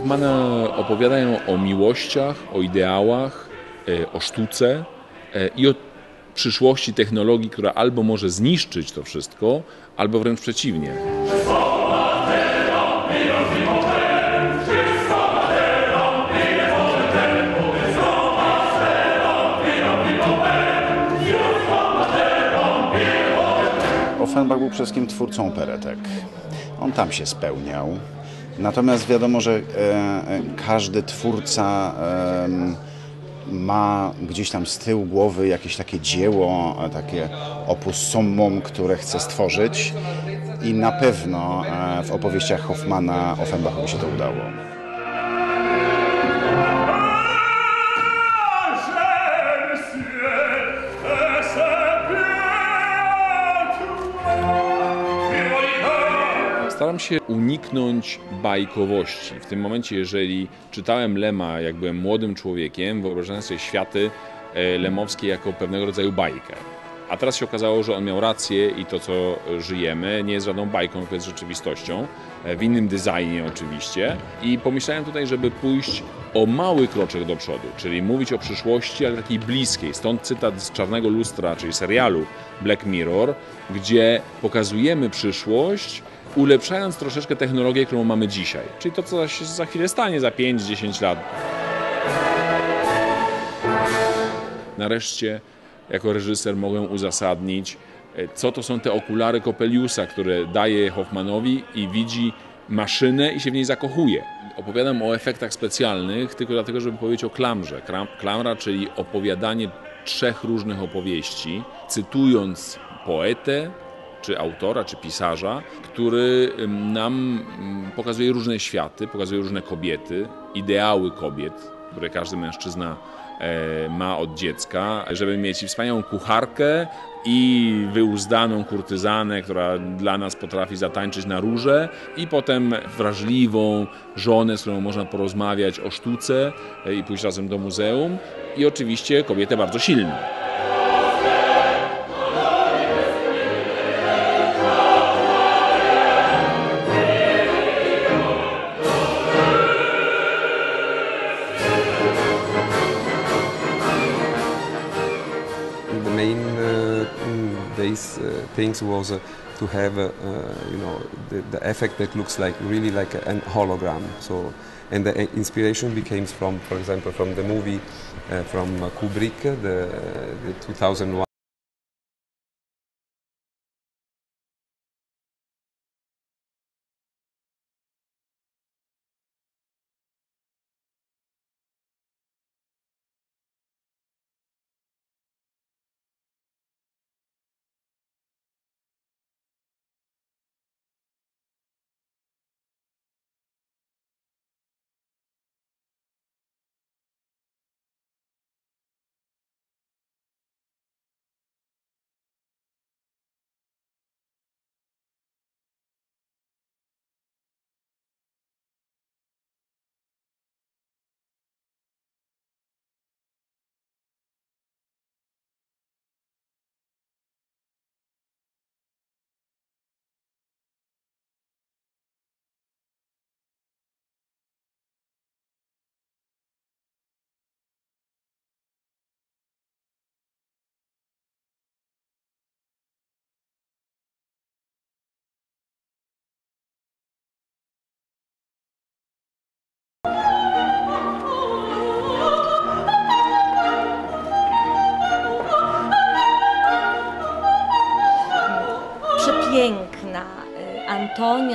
Hoffmana opowiadają o miłościach, o ideałach, e, o sztuce e, i o przyszłości technologii, która albo może zniszczyć to wszystko, albo wręcz przeciwnie. Offenbach był przede wszystkim twórcą operetek. On tam się spełniał. Natomiast wiadomo, że e, każdy twórca ma gdzieś tam z tyłu głowy jakieś takie dzieło, e, takie opus summum, które chce stworzyć i na pewno e, w opowieściach Hoffmana Offenbachowi się to udało. Staram się uniknąć bajkowości. W tym momencie, jeżeli czytałem Lema, jak byłem młodym człowiekiem, wyobrażałem sobie światy e, lemowskie jako pewnego rodzaju bajkę. A teraz się okazało, że on miał rację i to, co żyjemy, nie jest żadną bajką, tylko jest rzeczywistością. E, W innym designie oczywiście. I pomyślałem tutaj, żeby pójść o mały kroczek do przodu, czyli mówić o przyszłości, ale takiej bliskiej. Stąd cytat z Czarnego Lustra, czyli serialu Black Mirror, gdzie pokazujemy przyszłość, ulepszając troszeczkę technologię, którą mamy dzisiaj. Czyli to, co się za chwilę stanie, za 5-10 lat. Nareszcie, jako reżyser, mogę uzasadnić, e, co to są te okulary Coppeliusa, które daje Hoffmanowi i widzi maszynę i się w niej zakochuje. Opowiadam o efektach specjalnych tylko dlatego, żeby powiedzieć o klamrze. Klamra, czyli opowiadanie trzech różnych opowieści, cytując poetę, czy autora, czy pisarza, który nam pokazuje różne światy, pokazuje różne kobiety, ideały kobiet, które każdy mężczyzna e, ma od dziecka, żeby mieć wspaniałą kucharkę i wyuzdaną kurtyzanę, która dla nas potrafi zatańczyć na róże i potem wrażliwą żonę, z którą można porozmawiać o sztuce e, i pójść razem do muzeum i oczywiście kobietę bardzo silną. Things was uh, to have uh, you know the, the effect that looks like really like an hologram. So and the uh, inspiration became from for example from the movie uh, from uh, Kubrick the, the 2001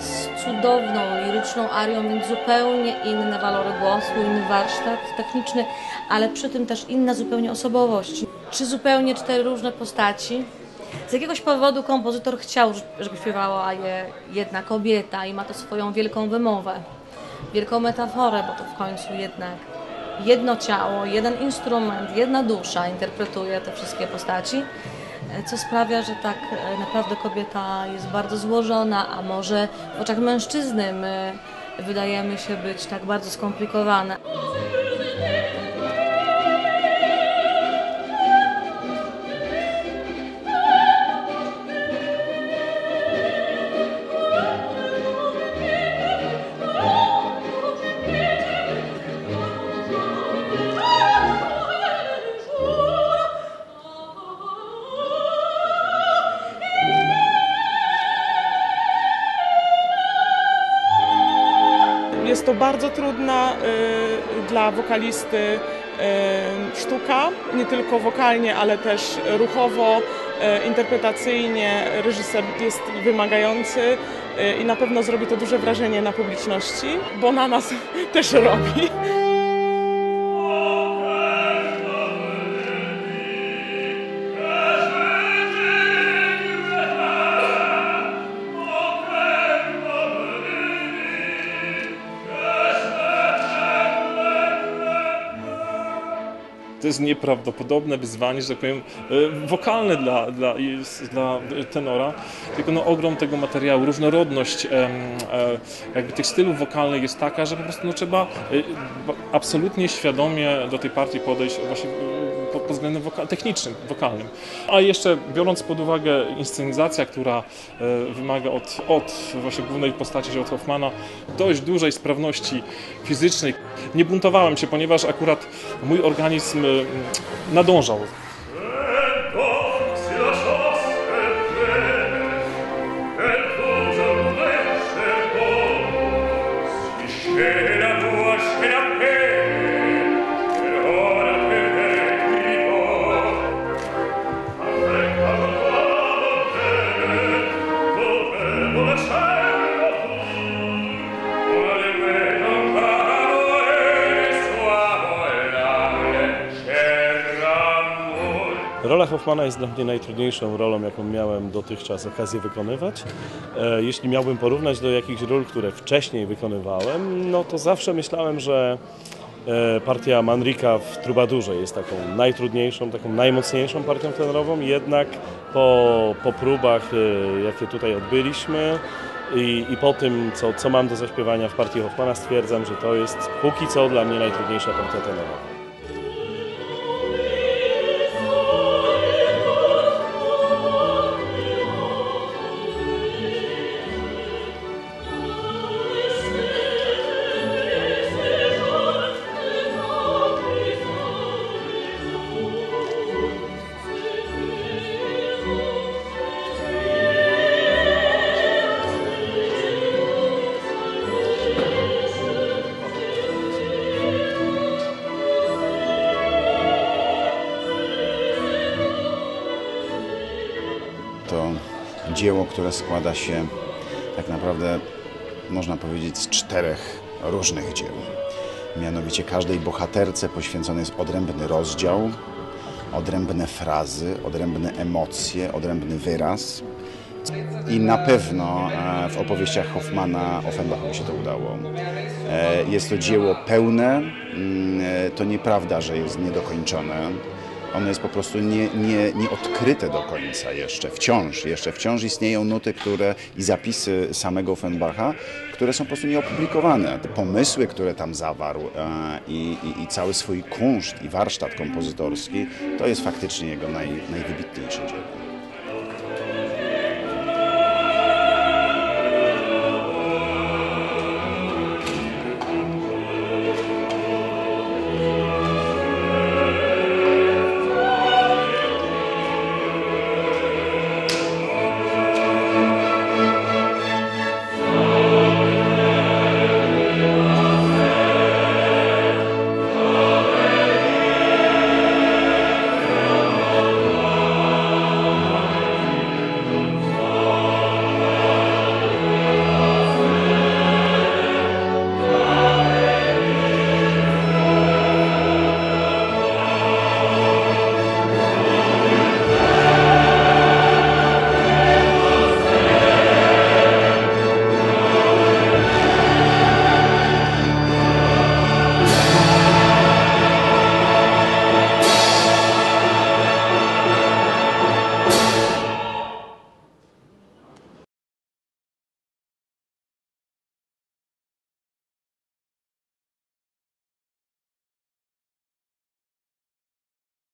z cudowną, liryczną arią, więc zupełnie inne walory głosu, inny warsztat techniczny, ale przy tym też inna zupełnie osobowość. Czy zupełnie cztery różne postaci. Z jakiegoś powodu kompozytor chciał, żeby śpiewała je jedna kobieta i ma to swoją wielką wymowę, wielką metaforę, bo to w końcu jednak jedno ciało, jeden instrument, jedna dusza interpretuje te wszystkie postaci, co sprawia, że tak e, naprawdę kobieta jest bardzo złożona, a może w oczach mężczyzny my wydajemy się być tak bardzo skomplikowane. Bardzo trudna y, dla wokalisty y, sztuka, nie tylko wokalnie, ale też ruchowo, y, interpretacyjnie. Reżyser jest wymagający i na pewno zrobi to duże wrażenie na publiczności, bo na nas też robi. Jest nieprawdopodobne wyzwanie, że tak powiem, e, wokalne dla, dla, dla tenora. Tylko no, ogrom tego materiału, różnorodność e, jakby tych stylów wokalnych jest taka, że po prostu no, trzeba e, absolutnie świadomie do tej partii podejść właśnie pod, względem woka- technicznym, wokalnym. A jeszcze biorąc pod uwagę inscenizacja, która wymaga od, od właśnie głównej postaci, od Hoffmana, dość dużej sprawności fizycznej. Nie buntowałem się, ponieważ akurat mój organizm e, nadążał. Rola Hoffmana jest dla mnie najtrudniejszą rolą, jaką miałem dotychczas okazję wykonywać. E, Jeśli miałbym porównać do jakichś ról, które wcześniej wykonywałem, no to zawsze myślałem, że e, partia Manrika w Trubadurze jest taką najtrudniejszą, taką najmocniejszą partią tenorową, jednak po, po próbach, e, jakie tutaj odbyliśmy i, i po tym, co, co mam do zaśpiewania w partii Hoffmana, stwierdzam, że to jest póki co dla mnie najtrudniejsza partia tenorowa. Dzieło, które składa się tak naprawdę, można powiedzieć, z czterech różnych dzieł. Mianowicie każdej bohaterce poświęcony jest odrębny rozdział, odrębne frazy, odrębne emocje, odrębny wyraz. I na pewno e, w opowieściach Hoffmana Offenbachowi się to udało. E, Jest to dzieło pełne, mm, e, to nieprawda, że jest niedokończone. Ono jest po prostu nie, nie, nieodkryte do końca jeszcze, wciąż, jeszcze wciąż istnieją nuty, które i zapisy samego Offenbacha, które są po prostu nieopublikowane. Te pomysły, które tam zawarł e, i, i, i cały swój kunszt i warsztat kompozytorski, to jest faktycznie jego naj, najwybitniejsze dzieło.